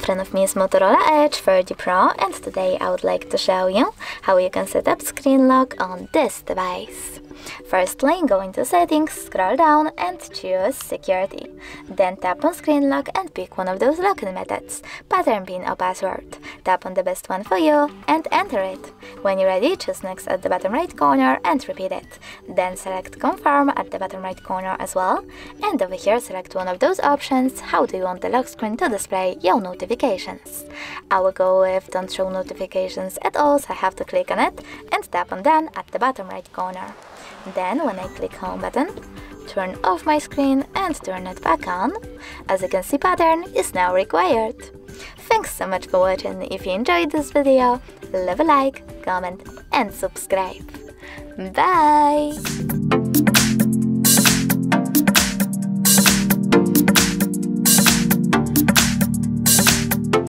front of me is Motorola Edge 30 Pro and today I would like to show you how you can set up screen lock on this device. Firstly, go into settings, scroll down and choose security. Then tap on screen lock and pick one of those locking methods, pattern pin or password. Tap on the best one for you and enter it. When you're ready, choose next at the bottom right corner and repeat it. Then select confirm at the bottom right corner as well. And over here select one of those options, how do you want the lock screen to display your notifications. I will go with don't show notifications at all, so I have to click on it and tap on done at the bottom right corner. Then when I click home button, turn off my screen and turn it back on. As you can see pattern is now required. Thanks so much for watching. If you enjoyed this video, leave a like, comment and subscribe. Bye!